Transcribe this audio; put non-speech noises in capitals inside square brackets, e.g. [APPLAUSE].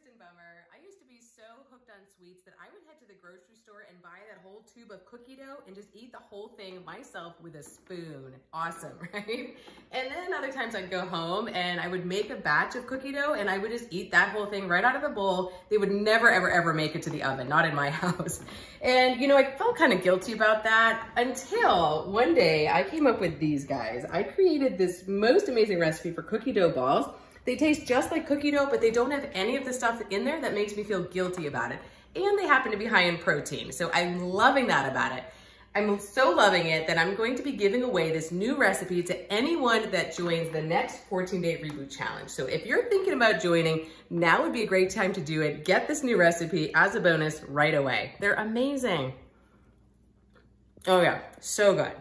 Christin Bummer. I used to be so hooked on sweets that I would head to the grocery store and buy that whole tube of cookie dough and just eat the whole thing myself with a spoon. Awesome, [LAUGHS] right? And then other times I'd go home and I would make a batch of cookie dough and I would just eat that whole thing right out of the bowl. They would never, ever, ever make it to the oven, not in my [LAUGHS] house. And you know, I felt kind of guilty about that until one day I came up with these guys. I created this most amazing recipe for cookie dough balls they taste just like cookie dough, but they don't have any of the stuff in there that makes me feel guilty about it. And they happen to be high in protein. So I'm loving that about it. I'm so loving it that I'm going to be giving away this new recipe to anyone that joins the next 14 day reboot challenge. So if you're thinking about joining, now would be a great time to do it. Get this new recipe as a bonus right away. They're amazing. Oh yeah, so good.